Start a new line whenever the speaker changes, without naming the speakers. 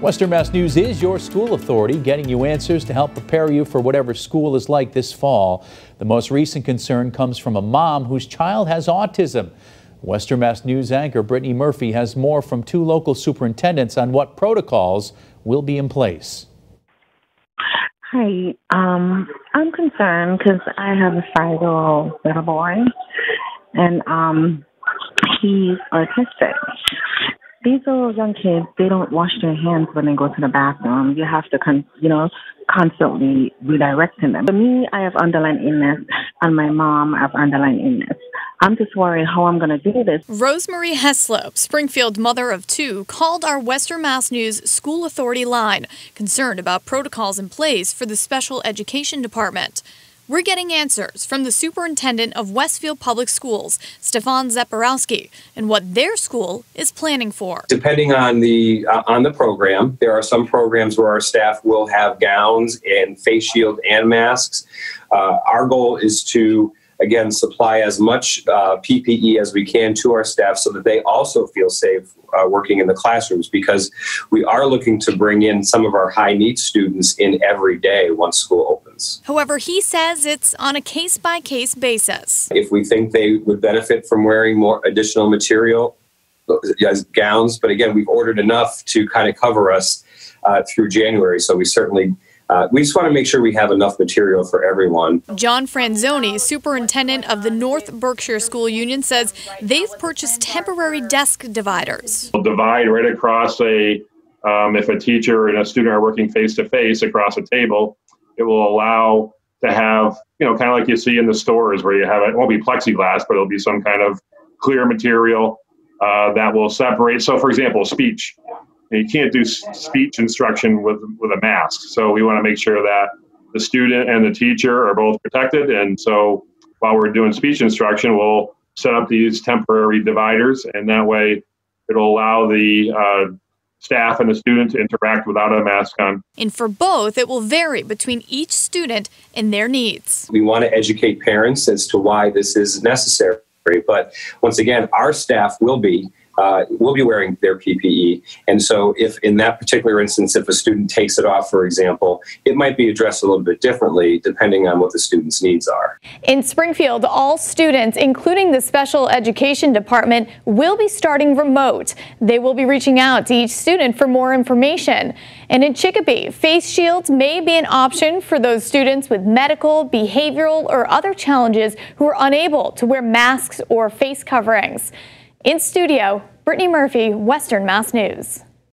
Western Mass News is your school authority, getting you answers to help prepare you for whatever school is like this fall. The most recent concern comes from a mom whose child has autism. Western Mass News anchor Brittany Murphy has more from two local superintendents on what protocols will be in place.
Hi, um, I'm concerned because I have a five-year-old little boy, and um, he's autistic these little young kids, they don't wash their hands when they go to the bathroom. You have to, con- you know, constantly redirecting them. For me, I have underlying illness, and my mom have underlying illness. I'm just worried how I'm going to do this.
Rosemary Heslop, Springfield mother of two, called our Western Mass News School Authority line, concerned about protocols in place for the special education department. We're getting answers from the superintendent of Westfield Public Schools, Stefan Czaporowski, and what their school is planning for.
Depending on the uh, on the program, there are some programs where our staff will have gowns and face shield and masks. Uh, our goal is to again, supply as much uh, PPE as we can to our staff so that they also feel safe uh, working in the classrooms because we are looking to bring in some of our high needs students in every day once school opens.
However, he says it's on a case by case basis.
If we think they would benefit from wearing more additional material, as gowns, but again, we've ordered enough to kind of cover us uh, through January, so we certainly uh, we just want to make sure we have enough material for everyone.
John Franzoni, superintendent of the North Berkshire School Union, says they've purchased temporary desk dividers.
We'll divide right across a, um, if a teacher and a student are working face to face across a table, it will allow to have, you know, kind of like you see in the stores where you have it, won't be plexiglass, but it'll be some kind of clear material uh, that will separate. So, for example, speech you can't do speech instruction with with a mask. So we want to make sure that the student and the teacher are both protected. And so while we're doing speech instruction, we'll set up these temporary dividers, and that way it'll allow the uh, staff and the student to interact without a mask on.
And for both, it will vary between each student and their needs.
We want to educate parents as to why this is necessary. But once again, our staff will be uh, will be wearing their PPE. And so, if in that particular instance, if a student takes it off, for example, it might be addressed a little bit differently depending on what the student's needs are.
In Springfield, all students, including the special education department, will be starting remote. They will be reaching out to each student for more information. And in Chicopee, face shields may be an option for those students with medical, behavioral, or other challenges who are unable to wear masks or face coverings. In studio, Brittany Murphy, Western Mass News.